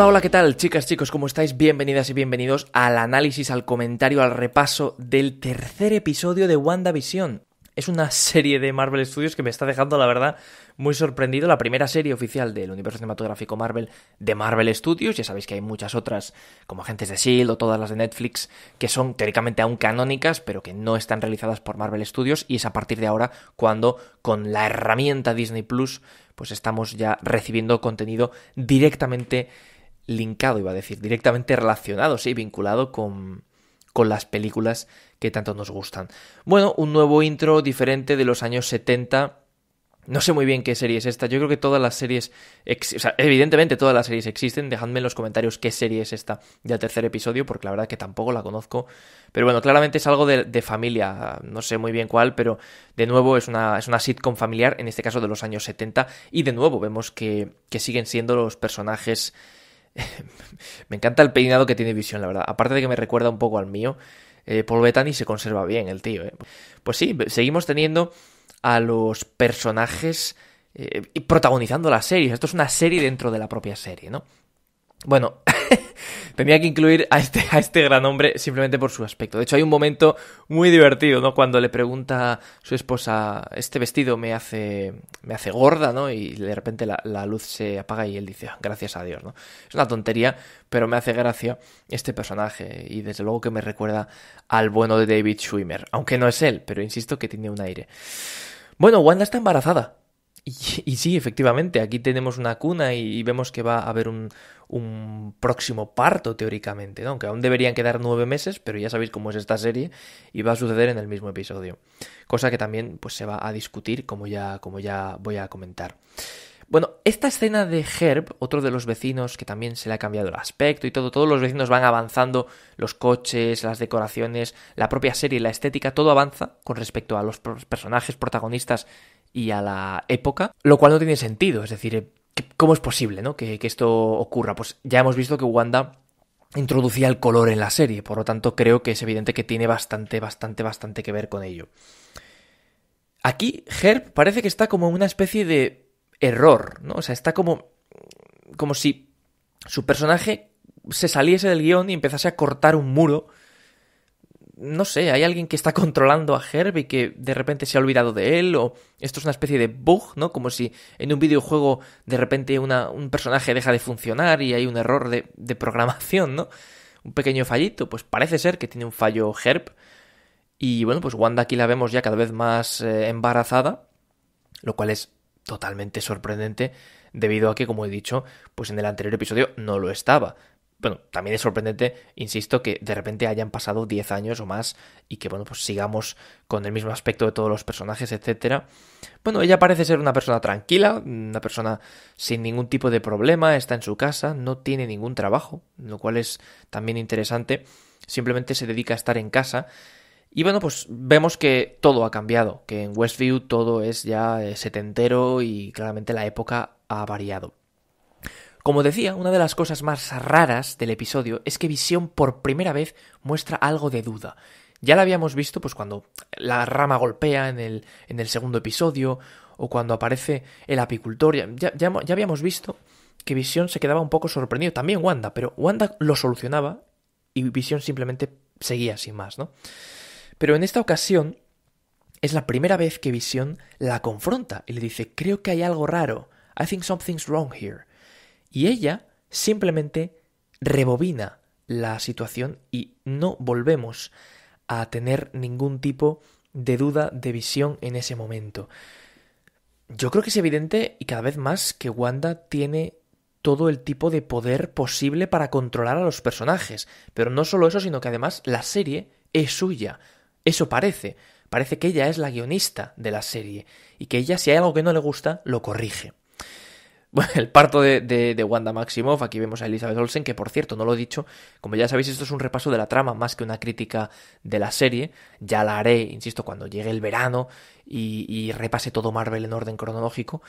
Hola, hola, ¿qué tal? Chicas, chicos, ¿cómo estáis? Bienvenidas y bienvenidos al análisis, al comentario, al repaso del tercer episodio de WandaVision. Es una serie de Marvel Studios que me está dejando, la verdad, muy sorprendido. La primera serie oficial del universo cinematográfico Marvel de Marvel Studios. Ya sabéis que hay muchas otras, como Agentes de Shield o todas las de Netflix, que son teóricamente aún canónicas, pero que no están realizadas por Marvel Studios. Y es a partir de ahora cuando, con la herramienta Disney Plus, pues estamos ya recibiendo contenido directamente linkado, iba a decir, directamente relacionado, sí, vinculado con, con las películas que tanto nos gustan. Bueno, un nuevo intro diferente de los años 70. No sé muy bien qué serie es esta. Yo creo que todas las series. O sea, evidentemente todas las series existen. Dejadme en los comentarios qué serie es esta del tercer episodio, porque la verdad que tampoco la conozco. Pero bueno, claramente es algo de, familia. No sé muy bien cuál, pero de nuevo es una, es una sitcom familiar, en este caso de los años 70. Y de nuevo vemos que, que siguen siendo los personajes me encanta el peinado que tiene Visión, la verdad. Aparte de que me recuerda un poco al mío, eh, Paul Bettany se conserva bien el tío. Eh. Pues sí, seguimos teniendo a los personajes eh, protagonizando la serie. Esto es una serie dentro de la propia serie, ¿no? Bueno, tenía que incluir a este, a este gran hombre simplemente por su aspecto. De hecho, hay un momento muy divertido, ¿no? Cuando le pregunta a su esposa, este vestido me hace, me hace gorda, ¿no? Y de repente la, la luz se apaga y él dice, ah, gracias a Dios, ¿no? Es una tontería, pero me hace gracia este personaje y desde luego que me recuerda al bueno de David Schwimmer. Aunque no es él, pero insisto que tiene un aire. Bueno, Wanda está embarazada. Y, sí, efectivamente, aquí tenemos una cuna y, vemos que va a haber un, un próximo parto, teóricamente, ¿no? aunque aún deberían quedar nueve meses, pero ya sabéis cómo es esta serie y va a suceder en el mismo episodio. Cosa que también pues, se va a discutir, como ya, como ya voy a comentar. Bueno, esta escena de Herb, otro de los vecinos que también se le ha cambiado el aspecto y todo, todos los vecinos van avanzando, los coches, las decoraciones, la propia serie, la estética, todo avanza con respecto a los personajes protagonistas y a la época, lo cual no tiene sentido, es decir, ¿cómo es posible ¿no? que, que esto ocurra? Pues ya hemos visto que Wanda introducía el color en la serie, por lo tanto creo que es evidente que tiene bastante, bastante, bastante que ver con ello. Aquí Herb parece que está como una especie de error, ¿no? O sea, está como como si su personaje se saliese del guion y empezase a cortar un muro no sé, hay alguien que está controlando a Herb y que de repente se ha olvidado de él, o esto es una especie de bug, ¿no? Como si en un videojuego de repente una, un personaje deja de funcionar y hay un error de, programación, ¿no? Un pequeño fallito, pues parece ser que tiene un fallo Herb. Y bueno, pues Wanda aquí la vemos ya cada vez más eh, embarazada, lo cual es totalmente sorprendente debido a que, como he dicho, pues en el anterior episodio no lo estaba bueno, también es sorprendente, insisto, que de repente hayan pasado 10 años o más y que, bueno, pues sigamos con el mismo aspecto de todos los personajes, etcétera. Bueno, ella parece ser una persona tranquila, una persona sin ningún tipo de problema, está en su casa, no tiene ningún trabajo, lo cual es también interesante, simplemente se dedica a estar en casa. Y bueno, pues vemos que todo ha cambiado, que en Westview todo es ya eh, setentero y claramente la época ha variado. Como decía, una de las cosas más raras del episodio es que Visión por primera vez muestra algo de duda. Ya la habíamos visto pues cuando la rama golpea en el, en el segundo episodio o cuando aparece el apicultor. Ya, ya, habíamos visto que Visión se quedaba un poco sorprendido. También Wanda, pero Wanda lo solucionaba y Visión simplemente seguía sin más, ¿no? Pero en esta ocasión es la primera vez que Visión la confronta y le dice, creo que hay algo raro. I think something's wrong here. Y ella simplemente rebobina la situación y no volvemos a tener ningún tipo de duda de visión en ese momento. Yo creo que es evidente y cada vez más que Wanda tiene todo el tipo de poder posible para controlar a los personajes. Pero no solo eso, sino que además la serie es suya. Eso parece. Parece que ella es la guionista de la serie y que ella si hay algo que no le gusta, lo corrige. Bueno, el parto de, de, Wanda Maximoff, aquí vemos a Elizabeth Olsen, que por cierto, no lo he dicho, como ya sabéis, esto es un repaso de la trama más que una crítica de la serie, ya la haré, insisto, cuando llegue el verano y, y repase todo Marvel en orden cronológico.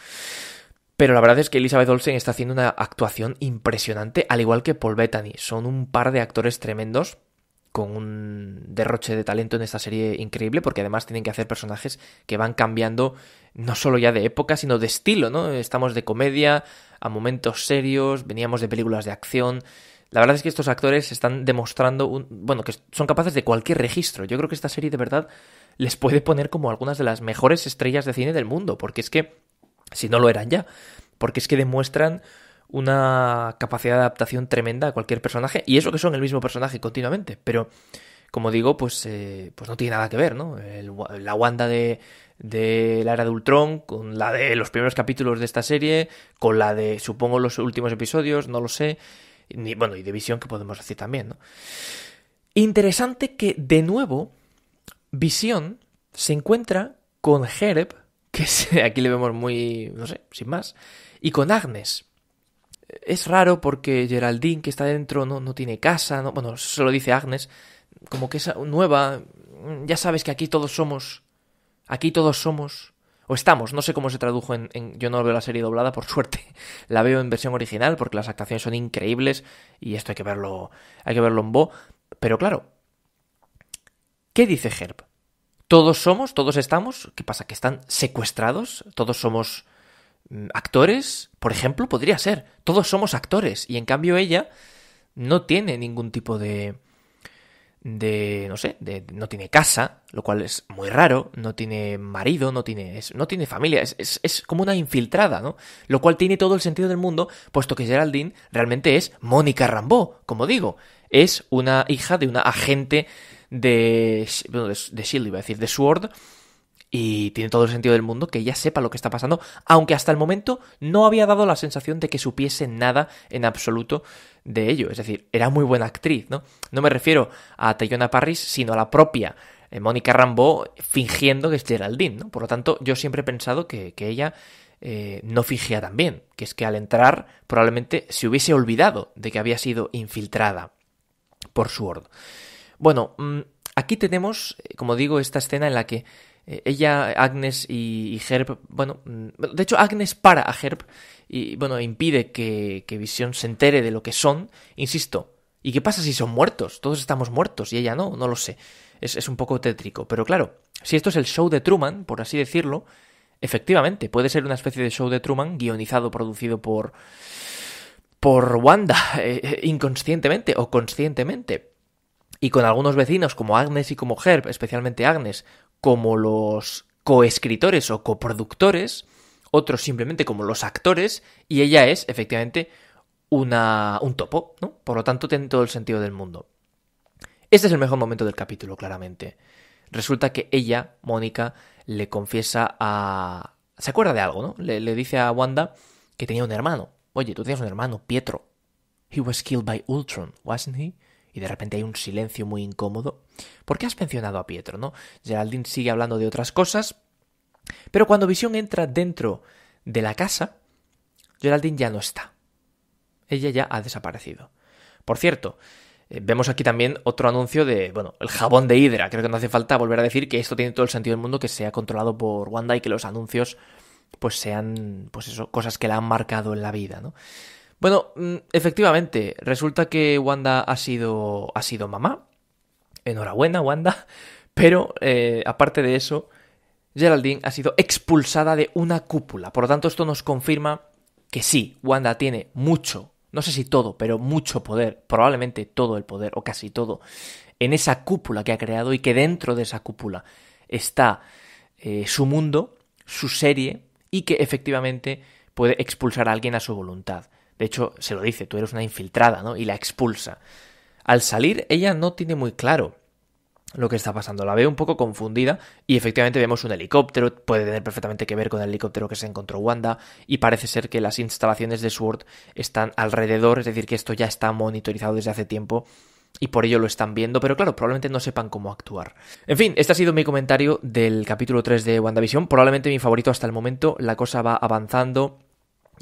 Pero la verdad es que Elizabeth Olsen está haciendo una actuación impresionante, al igual que Paul Bettany. Son un par de actores tremendos con un derroche de talento en esta serie increíble, porque además tienen que hacer personajes que van cambiando no solo ya de época, sino de estilo, ¿no? Estamos de comedia a momentos serios, veníamos de películas de acción. La verdad es que estos actores están demostrando, bueno, que son capaces de cualquier registro. Yo creo que esta serie de verdad les puede poner como algunas de las mejores estrellas de cine del mundo, porque es que, si no lo eran ya, porque es que demuestran una capacidad de adaptación tremenda a cualquier personaje, y eso que son el mismo personaje continuamente, pero como digo, pues, eh, pues no tiene nada que ver, ¿no? la Wanda de, de la era de Ultron, con la de los primeros capítulos de esta serie, con la de, supongo, los últimos episodios, no lo sé, ni, bueno, y de Visión que podemos decir también, ¿no? Interesante que, de nuevo, Visión se encuentra con Herb, que aquí le vemos muy, no sé, sin más, y con Agnes. Es raro porque Geraldine, que está dentro, no, no tiene casa, no, bueno, se lo dice Agnes, como que es nueva, ya sabes que aquí todos somos, aquí todos somos, o estamos, no sé cómo se tradujo en, en, yo no veo la serie doblada, por suerte, la veo en versión original porque las actuaciones son increíbles y esto hay que verlo, hay que verlo en Bo, pero claro, ¿qué dice Herb? Todos somos, todos estamos, ¿qué pasa? ¿Que están secuestrados? ¿Todos somos actores? Por ejemplo, podría ser, todos somos actores y en cambio ella no tiene ningún tipo de de, no sé, de, no tiene casa, lo cual es muy raro, no tiene marido, no tiene, no tiene familia, es, como una infiltrada, ¿no? Lo cual tiene todo el sentido del mundo, puesto que Geraldine realmente es Mónica Rambeau, como digo, es una hija de una agente de, de, de Shield, iba a decir, de Sword, y tiene todo el sentido del mundo que ella sepa lo que está pasando, aunque hasta el momento no había dado la sensación de que supiese nada en absoluto de ello. Es decir, era muy buena actriz, ¿no? No me refiero a Tayona Parris, sino a la propia eh, Mónica Rambeau fingiendo que es Geraldine, ¿no? Por lo tanto, yo siempre he pensado que, que ella eh, no fingía tan bien, que es que al entrar probablemente se hubiese olvidado de que había sido infiltrada por Sword. Bueno, mm, aquí tenemos, eh, como digo, esta escena en la que ella, Agnes y, Herb, bueno, mm, de hecho Agnes para a Herb y, bueno, impide que, que Visión se entere de lo que son, insisto, ¿y qué pasa si son muertos? Todos estamos muertos y ella no, no lo sé. Es, es un poco tétrico, pero claro, si esto es el show de Truman, por así decirlo, efectivamente, puede ser una especie de show de Truman guionizado, producido por por Wanda, eh, eh, inconscientemente o conscientemente. Y con algunos vecinos como Agnes y como Herb, especialmente Agnes, como los coescritores o coproductores, otros simplemente como los actores, y ella es efectivamente una, un topo, ¿no? Por lo tanto, tiene todo el sentido del mundo. Este es el mejor momento del capítulo, claramente. Resulta que ella, Mónica, le confiesa a... ¿Se acuerda de algo, no? Le, dice a Wanda que tenía un hermano. Oye, tú tenías un hermano, Pietro. He was killed by Ultron, wasn't he? Y de repente hay un silencio muy incómodo. ¿Por qué has mencionado a Pietro, no? Geraldine sigue hablando de otras cosas, pero cuando Visión entra dentro de la casa, Geraldine ya no está. Ella ya ha desaparecido. Por cierto, eh, vemos aquí también otro anuncio de, bueno, el jabón de Hydra. Creo que no hace falta volver a decir que esto tiene todo el sentido del mundo, que sea controlado por Wanda y que los anuncios pues sean, pues eso, cosas que la han marcado en la vida, ¿no? Bueno, mm, efectivamente, resulta que Wanda ha sido, ha sido mamá. Enhorabuena, Wanda. Pero, eh, aparte de eso, Geraldine ha sido expulsada de una cúpula. Por lo tanto, esto nos confirma que sí, Wanda tiene mucho, no sé si todo, pero mucho poder, probablemente todo el poder, o casi todo, en esa cúpula que ha creado y que dentro de esa cúpula está eh, su mundo, su serie, y que efectivamente puede expulsar a alguien a su voluntad. De hecho, se lo dice, tú eres una infiltrada, ¿no? Y la expulsa. Al salir, ella no tiene muy claro lo que está pasando. La ve un poco confundida y efectivamente vemos un helicóptero, puede tener perfectamente que ver con el helicóptero que se encontró Wanda y parece ser que las instalaciones de Sword están alrededor, es decir, que esto ya está monitorizado desde hace tiempo y por ello lo están viendo, pero claro, probablemente no sepan cómo actuar. En fin, este ha sido mi comentario del capítulo 3 de WandaVision, probablemente mi favorito hasta el momento, la cosa va avanzando,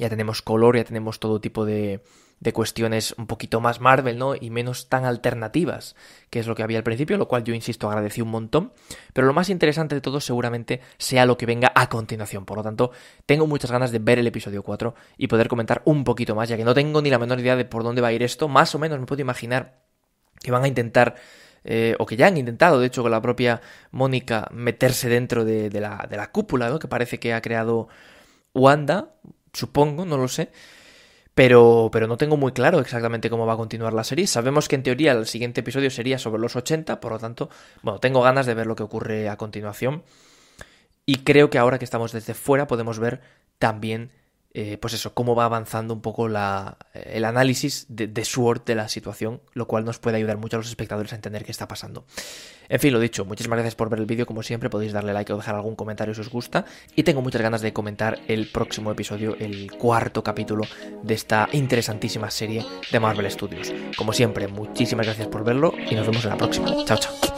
ya tenemos color, ya tenemos todo tipo de, de cuestiones un poquito más Marvel, ¿no? Y menos tan alternativas, que es lo que había al principio, lo cual yo insisto agradecí un montón. Pero lo más interesante de todo seguramente sea lo que venga a continuación. Por lo tanto, tengo muchas ganas de ver el episodio 4 y poder comentar un poquito más, ya que no tengo ni la menor idea de por dónde va a ir esto. Más o menos me puedo imaginar que van a intentar eh, o que ya han intentado, de hecho, con la propia Mónica, meterse dentro de, la, de la cúpula, ¿no? Que parece que ha creado Wanda, supongo, no lo sé. Pero, pero no tengo muy claro exactamente cómo va a continuar la serie. Sabemos que en teoría el siguiente episodio sería sobre los 80, por lo tanto, bueno, tengo ganas de ver lo que ocurre a continuación. Y creo que ahora que estamos desde fuera podemos ver también eh, pues eso, cómo va avanzando un poco la, eh, el análisis de, de de la situación, lo cual nos puede ayudar mucho a los espectadores a entender qué está pasando. En fin, lo dicho, muchísimas gracias por ver el vídeo, como siempre, podéis darle like o dejar algún comentario si os gusta, y tengo muchas ganas de comentar el próximo episodio, el cuarto capítulo de esta interesantísima serie de Marvel Studios. Como siempre, muchísimas gracias por verlo y nos vemos en la próxima. Chao, chao.